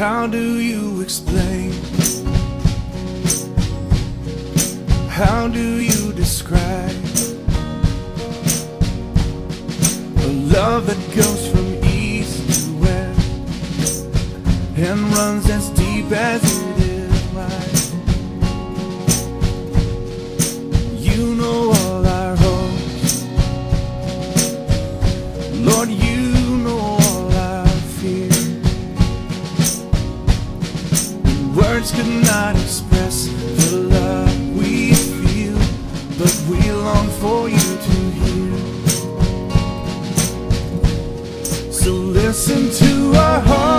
How do you explain? How do you describe a love that goes from east to west and runs as deep as Could not express the love we feel, but we long for you to hear. So listen to our heart,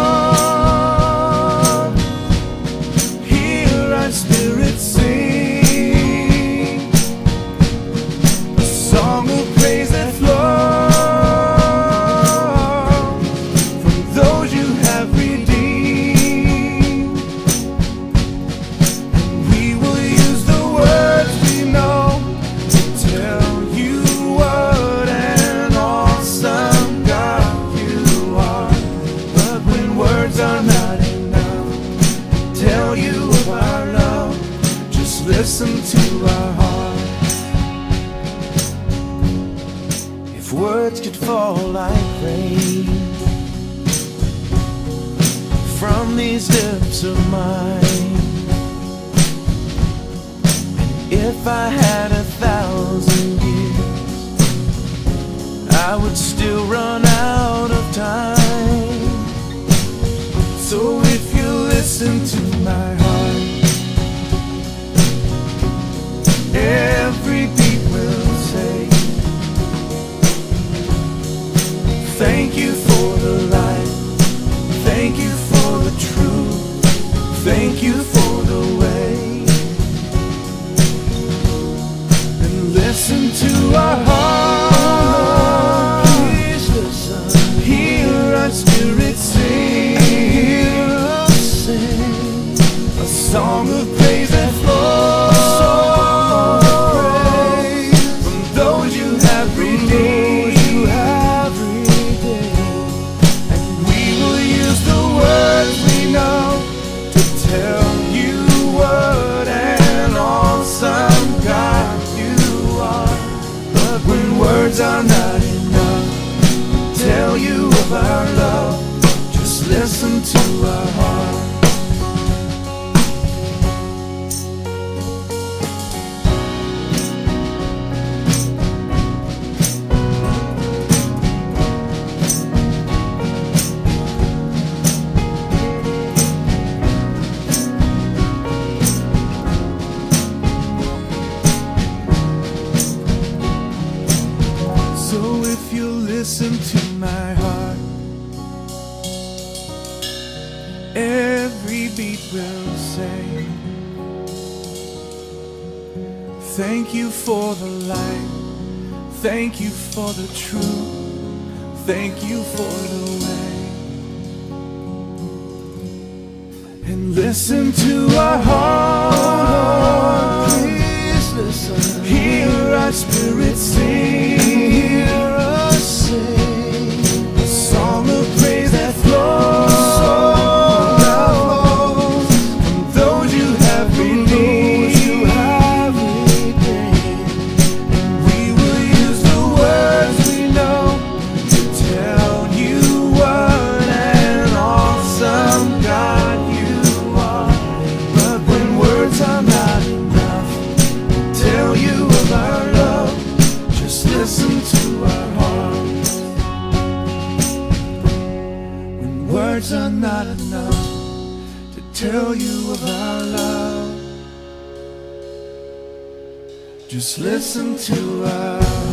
listen to our heart. If words could fall like rain from these lips of mine. and If I had a thousand years, I would still run out of time. So if you listen to my of our love, just listen to our heart. Listen to my heart, every beat will say, Thank you for the light, thank you for the truth, thank you for the way. And listen to our heart, please listen. Listen to our heart. When words are not enough to tell you of our love, just listen to our